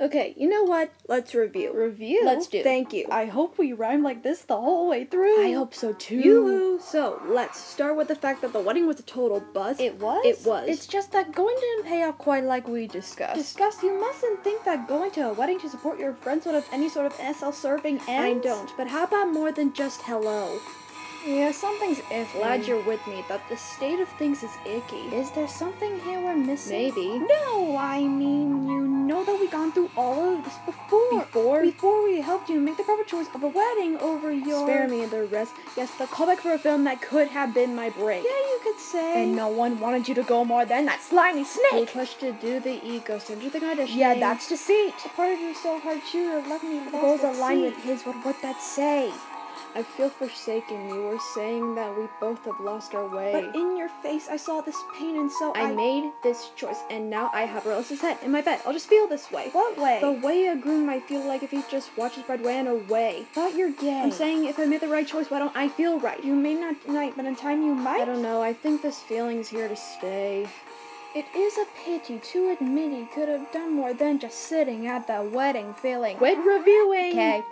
Okay, you know what? Let's review. Review? Let's do. Thank you. I hope we rhyme like this the whole way through. I hope so too. Yoo-hoo. So let's start with the fact that the wedding was a total buzz. It was? It was. It's just that going didn't pay off quite like we discussed. Discussed, you mustn't think that going to a wedding to support your friends would have any sort of NSL serving And I don't. But how about more than just hello? Yeah, something's iffy. Glad you're with me. That the state of things is icky. Is there something here we're missing? Maybe. No, I mean, you know that we've gone through all of this before. Before? Before we helped you make the proper choice of a wedding over your. Spare me the rest. Yes, the callback for a film that could have been my break. Yeah, you could say. And no one wanted you to go more than that slimy They snake. pushed to do the egocentric audition. Yeah, that's deceit. a part of you so hard to have left me lost goals at align with his. What would that say? I feel forsaken. You were saying that we both have lost our way. But in your face, I saw this pain, and so I. I made this choice, and now I have Relis's head in my bed. I'll just feel this way. What way? The way a groom might feel like if he just watches bride ran away. But you're gay. I'm saying if I made the right choice, why don't I feel right? you may not tonight, but in time you might. I don't know. I think this feeling's here to stay. It is a pity to admit he could have done more than just sitting at the wedding feeling. Quit reviewing. Okay.